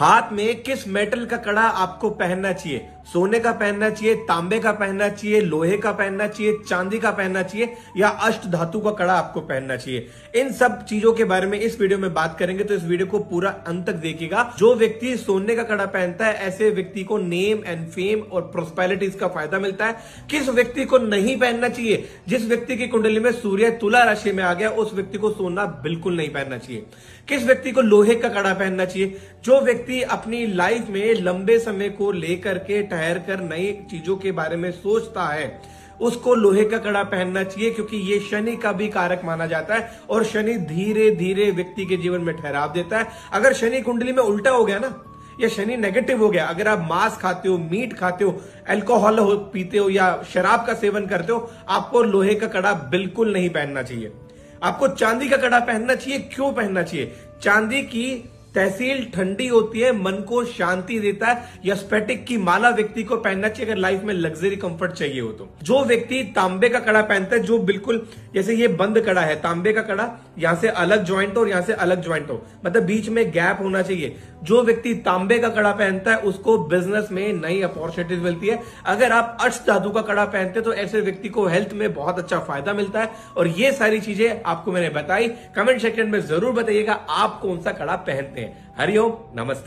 हाथ में किस मेटल का कड़ा आपको पहनना चाहिए? सोने का पहनना चाहिए, तांबे का पहनना चाहिए, लोहे का पहनना चाहिए, चांदी का पहनना चाहिए, या अष्ट धातु का कड़ा आपको पहनना चाहिए? इन सब चीज़ों के बारे में इस वीडियो में बात करेंगे तो इस वीडियो को पूरा अंत तक देखिएगा। जो व्यक्ति सोने का कड़ा पहनता है, ऐसे व्यक्ति को नेम एंड फेम और प्रोस्पेरिटीज का फ़ायदा मिलता है। किस व्यक्ति को नहीं पहनना चाहिए? जिस व्यक्ति की कुंडली में सूर्य तुला राशि में आ गया, उस व्यक्ति को सोना बिल्कुल नहीं पहनना चाहिए। किस व्यक्ति को लोहे का कड़ा पहनना चाहिए? जो व्यक्ति अपनी लाइफ में लंबे समय को लेकर के ठहर कर नई चीज़ों के बारे में सोचता है। उसको लोहे का कड़ा पहनना चाहिए क्योंकि ये शनि का भी कारक माना जाता है और शनि धीरे धीरे व्यक्ति के जीवन में ठहराव देता है। अगर शनि कुंडली में उल्टा हो गया ना, या शनि नेगेटिव हो गया, अगर आप मांस खाते हो, मीट खाते हो अल्कोहल हो, पीते हो या शराब का सेवन करते हो, आपको लोहे का कड़ा बिल्कुल नहीं पहनना चाहिए। आपको चांदी का कड़ा पहनना चाहिए, क्यों पहनना चाहिए? चांदी की तहसील ठंडी होती है, मन को शांति देता है, या स्पेटिक की माला व्यक्ति को पहनना चाहिए, अगर लाइफ में लग्जरी कंफर्ट चाहिए हो तो। जो व्यक्ति तांबे का कड़ा पहनता है, जो बिल्कुल, जैसे ये बंद कड़ा है, तांबे का कड़ा, यहाँ से अलग ज्वाइंट हो और यहाँ से अलग ज्वाइंट हो। मतलब बीच में गैप होना चाहिए। जो व्यक्ति तांबे का कड़ा पहनता है, उसको बिज़नेस में नई अपॉर्चुनिटीज़ मिलती है। अगर आप अष्ट धातु का कड़ा पहनते हैं तो ऐसे व्यक्ति को हेल्थ में बहुत अच्छा फ़ायदा मिलता है। और ये सारी चीज़ें आपको मैंने बताई। कमेंट सेक्शन में ज़रूर बताइएगा आप कौन सा कड़ा पहनते हैं। हरिओम नमस्ते।